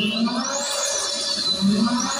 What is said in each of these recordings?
Thank you.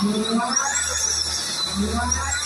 Thank you.